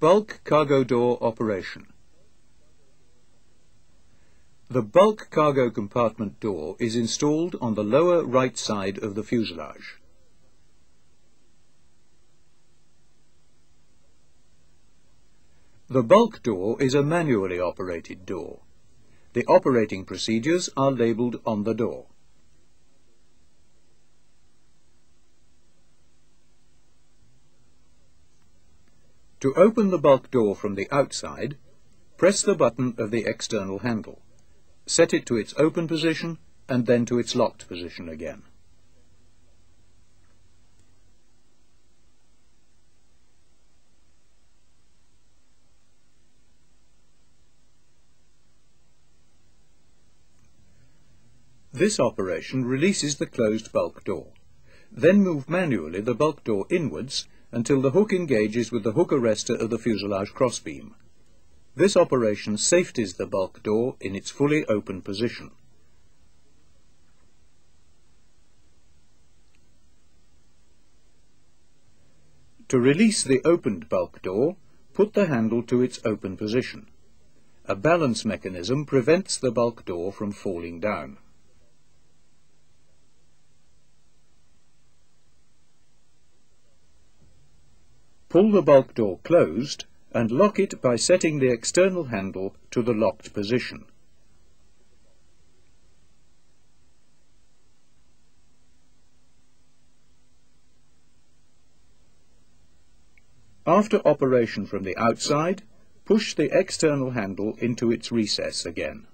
Bulk cargo door operation. The bulk cargo compartment door is installed on the lower right side of the fuselage. The bulk door is a manually operated door. The operating procedures are labelled on the door. To open the bulk door from the outside, press the button of the external handle. Set it to its open position and then to its locked position again. This operation releases the closed bulk door. Then move manually the bulk door inwards until the hook engages with the hook arrestor of the fuselage crossbeam. This operation safeties the bulk door in its fully open position. To release the opened bulk door, put the handle to its open position. A balance mechanism prevents the bulk door from falling down. Pull the bulk door closed and lock it by setting the external handle to the locked position. After operation from the outside, push the external handle into its recess again.